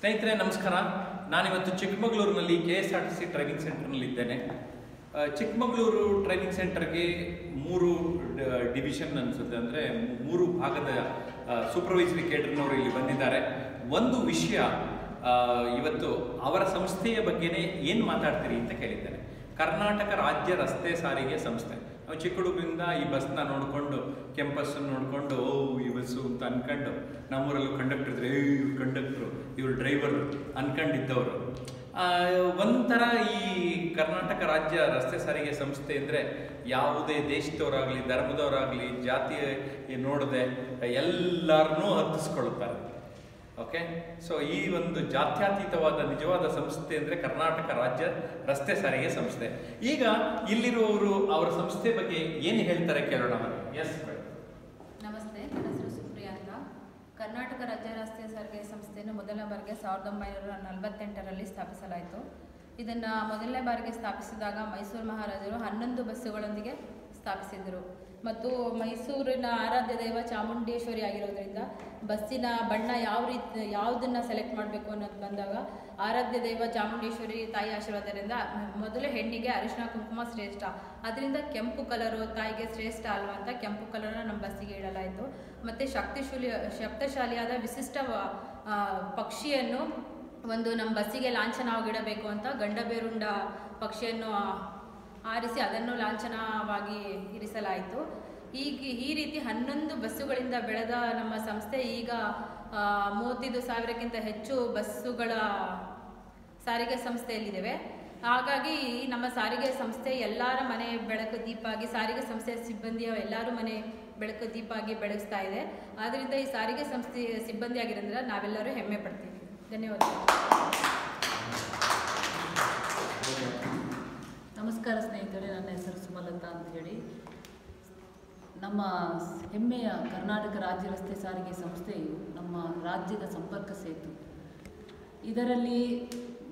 ಸ್ನೇಹಿತರೆ ನಮಸ್ಕಾರ. ನಾನಿವತ್ತು ಚಿಕ್ಕಮಗಳೂರಿನಲ್ಲಿ K S R T C training ಸೆಂಟರ್ನಲ್ಲಿ ಇದ್ದೇನೆ. ಆ, ಚಿಕ್ಕಮಗಳೂರು ಟ್ರೈನಿಂಗ್ ಸೆಂಟರ್ಗೆ ಮೂರು ಡಿವಿಷನ್ ಅನಿಸುತ್ತೆ. ಅಂದರೆ ಮೂರು ಭಾಗದ ಸೂಪರ್ವೈಸರಿ ಕೇಡರ್ನವರು ಇಲ್ಲಿ ಬಂದಿದ್ದಾರೆ. ಒಂದು ವಿಷಯ ಇವತ್ತು ಅವರ ಸಂಸ್ಥೆಯ ಬಗ್ಗೆನೇ ಏನು ಮಾತಾಡ್ತೀರಿ ಅಂತ ಕೇಳಿದ್ದೇನೆ. ಕರ್ನಾಟಕ ರಾಜ್ಯ ರಸ್ತೆ ಸಾರಿಗೆ ಸಂಸ್ಥೆ. ಚಿಕ್ಕ ಹುಡುಗಿಂದ ಈ ಬಸ್ನ ನೋಡಿಕೊಂಡು ಕೆಂಪಸ್ ನೋಡಿಕೊಂಡು, ಓ, ಈ ಬಸ್ಸು ಅಂತ ಅನ್ಕೊಂಡು, ನಮ್ಮೂರಲ್ಲೂ ಕಂಡಕ್ಟರ್ ಇದ್ರೆ ಇವ್ರು ಕಂಡಕ್ಟ್ರು, ಇವ್ರು ಡ್ರೈವರ್ ಅನ್ಕೊಂಡಿದ್ದವರು. ಒಂಥರ ಈ ಕರ್ನಾಟಕ ರಾಜ್ಯ ರಸ್ತೆ ಸಾರಿಗೆ ಸಂಸ್ಥೆ ಅಂದರೆ ಯಾವುದೇ ದೇಶದವರಾಗಲಿ, ಧರ್ಮದವರಾಗಲಿ ಜಾತಿ ನೋಡದೆ ಎಲ್ಲರನ್ನೂ ಹತ್ತಿಸ್ಕೊಳ್ತಾರೆ. ಓಕೆ ಸೊ ಈ ಒಂದು ಜಾತ್ಯತೀತವಾದ ನಿಜವಾದ ಸಂಸ್ಥೆ ಅಂದರೆ ಕರ್ನಾಟಕ ರಾಜ್ಯ ರಸ್ತೆ ಸಾರಿಗೆ ಸಂಸ್ಥೆ. ಈಗ ಇಲ್ಲಿರುವವರು ಅವರ ಸಂಸ್ಥೆ ಬಗ್ಗೆ ಏನು ಹೇಳ್ತಾರೆ ಕೇಳೋಣ ಎಸ್ ನಮಸ್ತೆ, ನನ್ನ ಹೆಸರು ಸುಪ್ರಿಯಾ ಅಂತ. ಕರ್ನಾಟಕ ರಾಜ್ಯ ರಸ್ತೆ ಸಾರಿಗೆ ಸಂಸ್ಥೆಯನ್ನು ಮೊದಲ ಬಾರಿಗೆ ಸಾವಿರದ ಒಂಬೈನೂರ ನಲವತ್ತೆಂಟರಲ್ಲಿ ಸ್ಥಾಪಿಸಲಾಯಿತು. ಇದನ್ನು ಮೊದಲನೇ ಬಾರಿಗೆ ಸ್ಥಾಪಿಸಿದಾಗ ಮೈಸೂರು ಮಹಾರಾಜರು ಹನ್ನೊಂದು ಬಸ್ಸುಗಳೊಂದಿಗೆ ಸ್ಥಾಪಿಸಿದರು ಮತ್ತು ಮೈಸೂರಿನ ಆರಾಧ್ಯ ದೈವ ಚಾಮುಂಡೇಶ್ವರಿ ಆಗಿರೋದ್ರಿಂದ ಬಸ್ಸಿನ ಬಣ್ಣ ಯಾವ ರೀತಿ, ಯಾವುದನ್ನು ಸೆಲೆಕ್ಟ್ ಮಾಡಬೇಕು ಅನ್ನೋದು ಬಂದಾಗ ಆರಾಧ್ಯ ದೈವ ಚಾಮುಂಡೇಶ್ವರಿ ತಾಯಿ ಆಶೀರ್ವಾದದಿಂದ ಮೊದಲು ಹೆಣ್ಣಿಗೆ ಅರಿಶಿನ ಕುಂಕುಮ ಶ್ರೇಷ್ಠ. ಅದರಿಂದ ಕೆಂಪು ಕಲರು ತಾಯಿಗೆ ಶ್ರೇಷ್ಠ ಅಲ್ವಾ ಅಂತ ಕೆಂಪು ಕಲರ್ನ ನಮ್ಮ ಬಸ್ಸಿಗೆ ಇಡಲಾಯಿತು. ಮತ್ತು ಶಕ್ತಿಶೂಲಿ, ಶಕ್ತಶಾಲಿಯಾದ ವಿಶಿಷ್ಟ ಪಕ್ಷಿಯನ್ನು ಒಂದು ನಮ್ಮ ಬಸ್ಸಿಗೆ ಲಾಂಛನವಾಗಿಡಬೇಕು ಅಂತ ಗಂಡಬೇರುಂಡ ಪಕ್ಷಿಯನ್ನು ಆರಿಸಿ ಅದನ್ನು ಲಾಂಛನವಾಗಿ ಇರಿಸಲಾಯಿತು. ಈಗ ಈ ರೀತಿ ಹನ್ನೊಂದು ಬಸ್ಸುಗಳಿಂದ ಬೆಳೆದ ನಮ್ಮ ಸಂಸ್ಥೆ ಈಗ ಮೂವತ್ತೈದು ಸಾವಿರಕ್ಕಿಂತ ಹೆಚ್ಚು ಬಸ್ಸುಗಳ ಸಾರಿಗೆ ಸಂಸ್ಥೆಯಲ್ಲಿದ್ದೇವೆ. ಹಾಗಾಗಿ ನಮ್ಮ ಸಾರಿಗೆ ಸಂಸ್ಥೆ ಎಲ್ಲರ ಮನೆ ಬೆಳಕು ದೀಪಾಗಿ, ಸಾರಿಗೆ ಸಂಸ್ಥೆಯ ಸಿಬ್ಬಂದಿಯ ಎಲ್ಲರೂ ಮನೆ ಬೆಳಕು ದೀಪಾಗಿ ಬೆಳಗಿಸ್ತಾ ಇದೆ. ಆದ್ದರಿಂದ ಈ ಸಾರಿಗೆ ಸಂಸ್ಥೆ ಸಿಬ್ಬಂದಿ ಆಗಿರೋದ್ರಿಂದ ನಾವೆಲ್ಲರೂ ಹೆಮ್ಮೆ ಪಡ್ತೀವಿ. ಧನ್ಯವಾದಗಳು. ನಮಸ್ಕಾರ ಸ್ನೇಹಿತರೆ, ನನ್ನ ಹೆಸರು ಸುಮಲತಾ ಅಂತ ಹೇಳಿ. ನಮ್ಮ ಹೆಮ್ಮೆಯ ಕರ್ನಾಟಕ ರಾಜ್ಯ ರಸ್ತೆ ಸಾರಿಗೆ ಸಂಸ್ಥೆಯು ನಮ್ಮ ರಾಜ್ಯದ ಸಂಪರ್ಕ ಸೇತು. ಇದರಲ್ಲಿ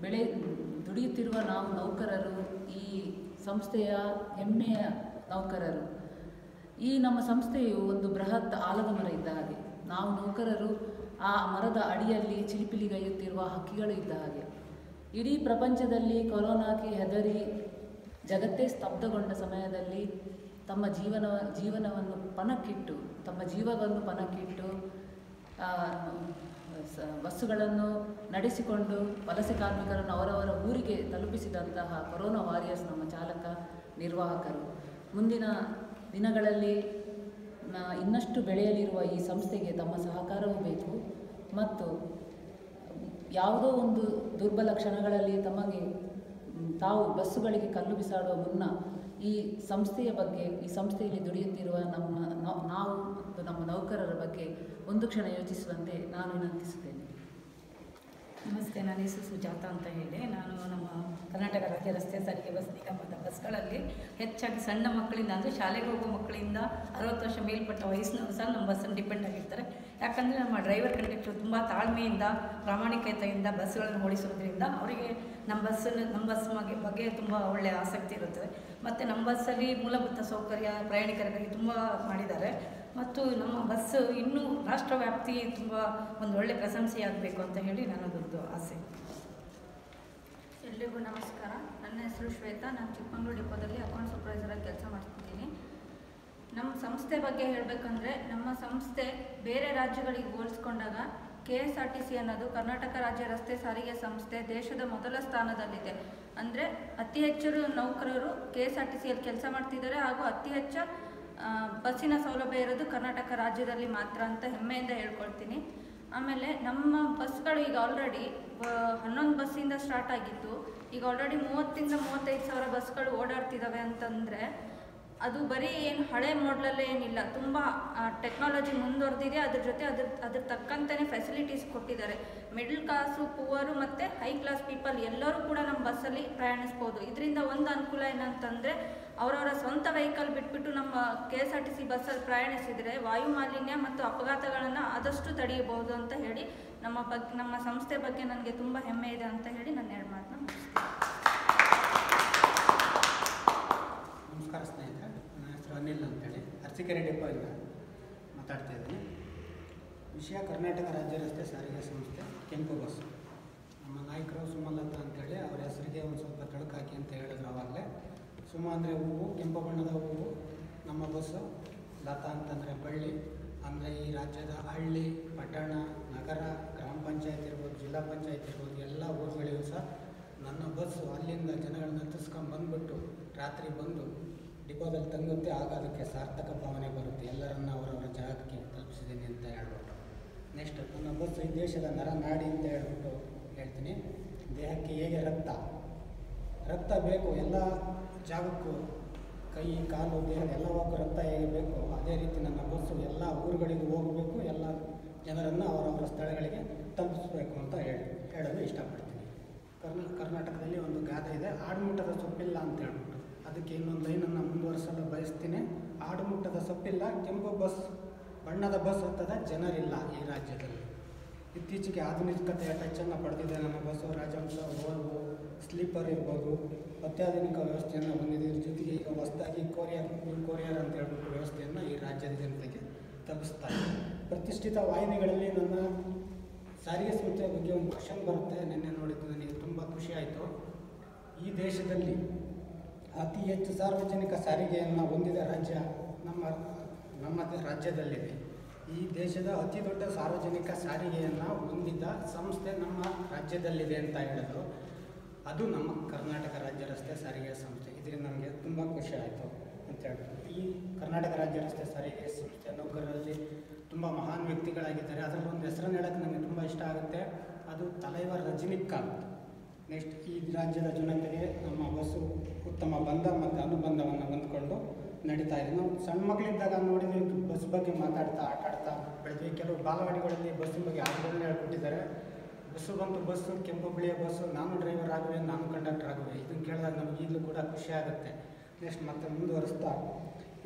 ಬೆಳೆ, ದುಡಿಯುತ್ತಿರುವ ನಾವು ನೌಕರರು, ಈ ಸಂಸ್ಥೆಯ ಹೆಮ್ಮೆಯ ನೌಕರರು. ಈ ನಮ್ಮ ಸಂಸ್ಥೆಯು ಒಂದು ಬೃಹತ್ ಆಲದ ಮರ ಇದ್ದ ಹಾಗೆ. ನಾವು ನೌಕರರು, ಆ ಮರದ ಅಡಿಯಲ್ಲಿ ಚಿಲಿಪಿಲಿಗೈಯುತ್ತಿರುವ ಹಕ್ಕಿಗಳು ಇದ್ದ ಹಾಗೆ. ಇಡೀ ಪ್ರಪಂಚದಲ್ಲಿ ಕೊರೋನಾಕ್ಕೆ ಹೆದರಿ ಜಗತ್ತೇ ಸ್ತಬ್ಧಗೊಂಡ ಸಮಯದಲ್ಲಿ ತಮ್ಮ ಜೀವನ, ಜೀವನವನ್ನು ಪಣಕ್ಕಿಟ್ಟು ತಮ್ಮ ಜೀವವನ್ನು ಪಣಕ್ಕಿಟ್ಟು ಬಸ್ಸುಗಳನ್ನು ನಡೆಸಿಕೊಂಡು ವಲಸೆ ಕಾರ್ಮಿಕರನ್ನು ಅವರವರ ಊರಿಗೆ ತಲುಪಿಸಿದಂತಹ ಕೊರೋನಾ ವಾರಿಯರ್ಸ್ ನಮ್ಮ ಚಾಲಕ ನಿರ್ವಾಹಕರು. ಮುಂದಿನ ದಿನಗಳಲ್ಲಿ ಇನ್ನಷ್ಟು ಬೆಳೆಯಲಿರುವ ಈ ಸಂಸ್ಥೆಗೆ ತಮ್ಮ ಸಹಕಾರವೂ ಬೇಕು ಮತ್ತು ಯಾವುದೋ ಒಂದು ದುರ್ಬಲ ಕ್ಷಣಗಳಲ್ಲಿ ತಮಗೆ ತಾವು ಬಸ್ಸುಗಳಿಗೆ ಕಲ್ಲು ಬಿಸಾಡುವ ಮುನ್ನ ಈ ಸಂಸ್ಥೆಯ ಬಗ್ಗೆ, ಈ ಸಂಸ್ಥೆಯಲ್ಲಿ ದುಡಿಯುತ್ತಿರುವ ನಮ್ಮ ನಾವು ಮತ್ತು ನಮ್ಮ ನೌಕರರ ಬಗ್ಗೆ ಒಂದು ಕ್ಷಣ ಯೋಚಿಸುವಂತೆ ನಾನು ವಿನಂತಿಸುತ್ತೇನೆ. ನಮಸ್ತೆ, ನಾನು ಹೆಸರು ಸುಜಾತ ಅಂತ ಹೇಳಿ. ನಾನು ನಮ್ಮ ಕರ್ನಾಟಕ ರಾಜ್ಯ ರಸ್ತೆ ಸಾರಿಗೆ ಬಸ್ ನಿಗಮದ ಬಸ್ಗಳಲ್ಲಿ ಹೆಚ್ಚಾಗಿ ಸಣ್ಣ ಮಕ್ಕಳಿಂದ, ಅಂದರೆ ಶಾಲೆಗೆ ಹೋಗೋ ಮಕ್ಕಳಿಂದ ಅರವತ್ತು ವರ್ಷ ಮೇಲ್ಪಟ್ಟ ವಯಸ್ಸಿನವರು ಸಹ ನಮ್ಮ ಬಸ್ಸನ್ನು ಡಿಪೆಂಡ್ ಆಗಿರ್ತಾರೆ. ಯಾಕಂದರೆ ನಮ್ಮ ಡ್ರೈವರ್ ಕಂಡಕ್ಟರ್ ತುಂಬ ತಾಳ್ಮೆಯಿಂದ, ಪ್ರಾಮಾಣಿಕತೆಯಿಂದ ಬಸ್ಗಳನ್ನು ಓಡಿಸೋದ್ರಿಂದ ಅವರಿಗೆ ನಮ್ಮ ಬಸ್ಸನ್ನು ನಮ್ಮ ಬಸ್ ಬಗ್ಗೆ ಬಗ್ಗೆ ತುಂಬ ಒಳ್ಳೆಯ ಆಸಕ್ತಿ ಇರುತ್ತದೆ ಮತ್ತು ನಮ್ಮ ಬಸ್ಸಲ್ಲಿ ಮೂಲಭೂತ ಸೌಕರ್ಯ ಪ್ರಯಾಣಿಕರಿಗಾಗಿ ತುಂಬ ಮಾಡಿದ್ದಾರೆ. ಮತ್ತು ನಮ್ಮ ಬಸ್ ಇನ್ನೂ ರಾಷ್ಟ್ರವ್ಯಾಪ್ತಿ ತುಂಬ ಒಂದು ಒಳ್ಳೆ ಪ್ರಶಂಸೆಯಾಗಬೇಕು ಅಂತ ಹೇಳಿ ನನ್ನದೊಂದು ಆಸೆ. ಎಲ್ರಿಗೂ ನಮಸ್ಕಾರ. ನನ್ನ ಹೆಸರು ಶ್ವೇತಾ. ನಾನು ಚಿಕ್ಕಮಗಳೂರು ಡಿಪೋದಲ್ಲಿ ಅಕೌಂಟ್ ಸೂಪರ್ವೈಸರಾಗಿ ಕೆಲಸ ಮಾಡ್ತಿದ್ದೀನಿ. ನಮ್ಮ ಸಂಸ್ಥೆ ಬಗ್ಗೆ ಹೇಳಬೇಕಂದ್ರೆ ನಮ್ಮ ಸಂಸ್ಥೆ ಬೇರೆ ರಾಜ್ಯಗಳಿಗೆ ಹೋಲಿಸ್ಕೊಂಡಾಗ K S R T C ಅನ್ನೋದು ಕರ್ನಾಟಕ ರಾಜ್ಯ ರಸ್ತೆ ಸಾರಿಗೆ ಸಂಸ್ಥೆ ದೇಶದ ಮೊದಲ ಸ್ಥಾನದಲ್ಲಿದೆ. ಅಂದರೆ ಅತಿ ಹೆಚ್ಚು ನೌಕರರು ಕೆ ಎಸ್ ಕೆಲಸ ಮಾಡ್ತಿದ್ದಾರೆ ಹಾಗೂ ಅತಿ ಹೆಚ್ಚು ಬಸ್ಸಿನ ಸೌಲಭ್ಯ ಇರೋದು ಕರ್ನಾಟಕ ರಾಜ್ಯದಲ್ಲಿ ಮಾತ್ರ ಅಂತ ಹೆಮ್ಮೆಯಿಂದ ಹೇಳ್ಕೊಳ್ತೀನಿ. ಆಮೇಲೆ ನಮ್ಮ ಬಸ್ಗಳು ಈಗ ಆಲ್ರೆಡಿ ಹನ್ನೊಂದು ಬಸ್ಸಿಂದ ಸ್ಟಾರ್ಟ್ ಆಗಿತ್ತು ಈಗ ಆಲ್ರೆಡಿ ಮೂವತ್ತಿಂದ ಮೂವತ್ತೈದು ಸಾವಿರ ಬಸ್ಗಳು ಓಡಾಡ್ತಿದ್ದಾವೆ ಅಂತಂದರೆ ಅದು ಬರೀ ಏನು ಹಳೆ ಮಾಡಲಲ್ಲೇ ಏನಿಲ್ಲ. ತುಂಬ ಟೆಕ್ನಾಲಜಿ ಮುಂದುವರೆದಿದೆ. ಅದ್ರ ಜೊತೆ ಅದ್ರ ಅದ್ರ ತಕ್ಕಂತೆ ಫೆಸಿಲಿಟೀಸ್ ಕೊಟ್ಟಿದ್ದಾರೆ. ಮಿಡ್ಲ್ ಕ್ಲಾಸು ಪುವರು ಮತ್ತು ಹೈ ಕ್ಲಾಸ್ ಪೀಪಲ್ ಎಲ್ಲರೂ ಕೂಡ ನಮ್ಮ ಬಸ್ಸಲ್ಲಿ ಪ್ರಯಾಣಿಸ್ಬೋದು. ಇದರಿಂದ ಒಂದು ಅನುಕೂಲ ಏನಂತಂದರೆ ಅವರವರ ಸ್ವಂತ ವೆಹಿಕಲ್ ಬಿಟ್ಬಿಟ್ಟು ನಮ್ಮ K S R T C ಬಸ್ಸಲ್ಲಿ ಪ್ರಯಾಣಿಸಿದರೆ ವಾಯುಮಾಲಿನ್ಯ ಮತ್ತು ಅಪಘಾತಗಳನ್ನು ಆದಷ್ಟು ತಡೆಯಬಹುದು ಅಂತ ಹೇಳಿ ನಮ್ಮ ಬಗ್ಗೆ ನಮ್ಮ ಸಂಸ್ಥೆ ಬಗ್ಗೆ ನನಗೆ ತುಂಬ ಹೆಮ್ಮೆ ಇದೆ ಅಂತ ಹೇಳಿ ನನ್ನ ಎರಡು ಮಾತನ್ನ ನಮಸ್ಕಾರ ಸ್ನೇಹಿತರೆ ನನ್ನ ಹೆಸರು ಅನಿಲ್ ಅಂತೇಳಿ. ಡಿಪೋ ಇಂದ ಮಾತಾಡ್ತಾ ಇದ್ದೀನಿ. ವಿಷಯ ಕರ್ನಾಟಕ ರಾಜ್ಯ ರಸ್ತೆ ಸಾರಿಗೆ ಸಂಸ್ಥೆ, ಕೆಂಪು ಬಸ್. ನಮ್ಮ ನಾಯಕರು ಸುಮಲತ ಅಂತೇಳಿ, ಅವ್ರ ಹೆಸರಿಗೆ ಒಂದು ಸ್ವಲ್ಪ ತಳುಕಾಕಿ ಅಂತ ಹೇಳಿದ್ರು ಅವಾಗಲೇ. ಸುಮ ಅಂದರೆ ಹೂವು, ಕೆಂಪು ಬಣ್ಣದ ಹೂವು, ನಮ್ಮ ಬಸ್ಸು ಲತಾ ಅಂತಂದರೆ ಬಳ್ಳಿ. ಅಂದರೆ ಈ ರಾಜ್ಯದ ಹಳ್ಳಿ, ಪಟ್ಟಣ, ನಗರ, ಗ್ರಾಮ ಪಂಚಾಯತ್ ಇರ್ಬೋದು, ಜಿಲ್ಲಾ ಪಂಚಾಯತ್ ಇರ್ಬೋದು, ಎಲ್ಲ ಊರುಗಳಿಗೂ ಸಹ ನನ್ನ ಬಸ್ಸು ಅಲ್ಲಿಂದ ಜನಗಳನ್ನ ತಿಸ್ಕೊಂಡು ಬಂದುಬಿಟ್ಟು ರಾತ್ರಿ ಬಂದು ಡಿಪೋದಲ್ಲಿ ತಂಗುತ್ತೆ, ಆಗ ಅದಕ್ಕೆ ಸಾರ್ಥಕ ಭಾವನೆ ಬರುತ್ತೆ. ಎಲ್ಲರನ್ನ ಅವರವರ ಜಾಗಕ್ಕೆ ತಲುಪಿಸಿದ್ದೀನಿ ಅಂತ ಹೇಳ್ಬಿಟ್ಟು. ನೆಕ್ಸ್ಟ್ ನನ್ನ ಬಸ್ಸು ಈ ದೇಶದ ನರ ನಾಡಿ ಅಂತ ಹೇಳ್ಬಿಟ್ಟು ಹೇಳ್ತೀನಿ. ದೇಹಕ್ಕೆ ಹೇಗೆ ರಕ್ತ? ರಕ್ತ ಬೇಕು, ಎಲ್ಲ ಜಾಗಕ್ಕೂ ಕೈ, ಕಾಲು ದೇಹ ಎಲ್ಲವಕ್ಕೂ ರಕ್ತ ಹೇಗೆ ಬೇಕು? ಅದೇ ರೀತಿ ನನ್ನ ಬಸ್ಸು ಎಲ್ಲ ಊರುಗಳಿಗೂ ಹೋಗಬೇಕು, ಎಲ್ಲ ಜನರನ್ನು ಅವರವರ ಸ್ಥಳಗಳಿಗೆ ತಲುಪಿಸ್ಬೇಕು ಅಂತ ಹೇಳಿ, ಹೇಳಲು ಇಷ್ಟಪಡ್ತೀನಿ. ಕರ್ನಾ, ಕರ್ನಾಟಕದಲ್ಲಿ ಒಂದು ಗಾದೆ ಇದೆ ಆಡುಮುಟ್ಟದ ಸೊಪ್ಪಿಲ್ಲ ಅಂತ ಹೇಳ್ಬಿಟ್ಟು. ಅದಕ್ಕೆ ಇನ್ನೊಂದು ಲೈನನ್ನು ಮುಂದುವರಿಸಲು ಬಯಸ್ತೀನಿ. ಆಡುಮುಟ್ಟದ ಸೊಪ್ಪಿಲ್ಲ, ಕೆಂಪು ಬಸ್, ಬಣ್ಣದ ಬಸ್ ಹತ್ತದ ಜನರಿಲ್ಲ ಈ ರಾಜ್ಯದಲ್ಲಿ. ಇತ್ತೀಚೆಗೆ ಆಧುನಿಕತೆಯ ಟಚ್ಚನ್ನು ಪಡೆದಿದೆ ನಮ್ಮ ಬಸ್ಸು ರಾಜವಂಶ. ಓಲ್ವು ಸ್ಲೀಪರ್ ಇರ್ಬೋದು, ಅತ್ಯಾಧುನಿಕ ವ್ಯವಸ್ಥೆಯನ್ನು ಹೊಂದಿದೆ. ಇದ್ರ ಜೊತೆಗೆ ಈಗ ಹೊಸದಾಗಿ ಕೊರಿಯರ್ ಕೊರಿಯರ್ ಅಂತ ಹೇಳ್ಬಿಟ್ಟು ವ್ಯವಸ್ಥೆಯನ್ನು ಈ ರಾಜ್ಯದ ಜನತೆಗೆ ತಲುಪಿಸ್ತಾರೆ ಪ್ರತಿಷ್ಠಿತ ವಾಹಿನಿಗಳಲ್ಲಿ ನನ್ನ ಸಾರಿಗೆ ಸಂಸ್ಥೆಯ ಬಗ್ಗೆ ಒಂದು ಕ್ವಶನ್ ಬರುತ್ತೆ. ನಿನ್ನೆ ನೋಡಿದ್ದು ನನಗೆ ತುಂಬ ಖುಷಿ ಆಯಿತು. ಈ ದೇಶದಲ್ಲಿ ಅತಿ ಹೆಚ್ಚು ಸಾರ್ವಜನಿಕ ಸಾರಿಗೆಯನ್ನು ಹೊಂದಿದ ರಾಜ್ಯ ನಮ್ಮ ನಮ್ಮ ರಾಜ್ಯದಲ್ಲಿದೆ. ಈ ದೇಶದ ಅತಿ ದೊಡ್ಡ ಸಾರ್ವಜನಿಕ ಸಾರಿಗೆಯನ್ನು ಹೊಂದಿದ ಸಂಸ್ಥೆ ನಮ್ಮ ರಾಜ್ಯದಲ್ಲಿದೆ ಅಂತ ಹೇಳಿದ್ರು ಅದು ನಮ್ಮ ಕರ್ನಾಟಕ ರಾಜ್ಯ ರಸ್ತೆ ಸಾರಿಗೆ ಸಂಸ್ಥೆ. ಇದರಿಂದ ನಮಗೆ ತುಂಬ ಖುಷಿ ಆಯಿತು ಅಂತ ಹೇಳ್ತಾರೆ ಈ ಕರ್ನಾಟಕ ರಾಜ್ಯ ರಸ್ತೆ ಸಾರಿಗೆ ಸಂಸ್ಥೆ ನೌಕರರಲ್ಲಿ ತುಂಬ ಮಹಾನ್ ವ್ಯಕ್ತಿಗಳಾಗಿದ್ದಾರೆ. ಅದರಲ್ಲಿ ಒಂದು ಹೆಸರನ್ನು ಹೇಳೋಕ್ಕೆ ನನಗೆ ತುಂಬ ಇಷ್ಟ ಆಗುತ್ತೆ. ಅದು ತಲೈವರ್ ರಜನಿಕಾಂತ್. ನೆಕ್ಸ್ಟ್ ಈ ರಾಜ್ಯದ ಜನತೆಗೆ ನಮ್ಮ ಬಸ್ಸು ಉತ್ತಮ ಬಂಧ ಮತ್ತು ಅನುಬಂಧವನ್ನು ಹೊಂದ್ಕೊಂಡು ನಡೀತಾ ಇದೆ ನಾವು ಸಣ್ಣ ಮಕ್ಕಳಿದ್ದಾಗ ನೋಡಿದ್ವಿ ಬಸ್ ಬಗ್ಗೆ ಮಾತಾಡ್ತಾ ಆಟ ಆಡ್ತಾ ಬೆಳೆದ್ವಿ. ಕೆಲವು ಬಾಲವಾಡಿಗಳಲ್ಲಿ ಬಸ್ಸಿನ ಬಗ್ಗೆ ಆಟಗಳನ್ನ ಹೇಳ್ಕೊಟ್ಟಿದ್ದಾರೆ. ಬಸ್ಸು ಬಂತು ಬಸ್ಸು, ಕೆಂಪು ಬಿಳಿಯ ಬಸ್ಸು, ನಾನು ಡ್ರೈವರ್ ಆಗುವೆ, ನಾನು ಕಂಡಕ್ಟರ್ ಆಗುವೆ. ಇದನ್ನು ಕೇಳಿದಾಗ ನಮಗೆ ಈಗಲೂ ಕೂಡ ಖುಷಿ ಆಗುತ್ತೆ. ನೆಕ್ಸ್ಟ್ ಮತ್ತೆ ಮುಂದುವರಿಸ್ತಾ.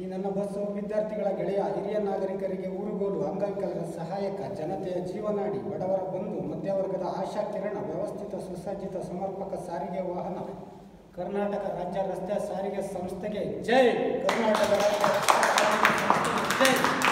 ಈ ನನ್ನ ಬಸ್ಸು ವಿದ್ಯಾರ್ಥಿಗಳ ಗೆಳೆಯ ಹಿರಿಯ ನಾಗರಿಕರಿಗೆ ಊರುಗೋಲು ಅಂಗವಿಕಲರ ಸಹಾಯಕ, ಜನತೆಯ ಜೀವನಾಡಿ ಬಡವರ ಬಂಧು, ಮಧ್ಯವರ್ಗದ ಆಶಾ ಕಿರಣ, ವ್ಯವಸ್ಥಿತ ಸುಸಜ್ಜಿತ ಸಮರ್ಪಕ ಸಾರಿಗೆ ವಾಹನ. ಕರ್ನಾಟಕ ರಾಜ್ಯ ರಸ್ತೆ ಸಾರಿಗೆ ಸಂಸ್ಥೆಗೆ ಜೈ! ಕರ್ನಾಟಕ ಜೈ!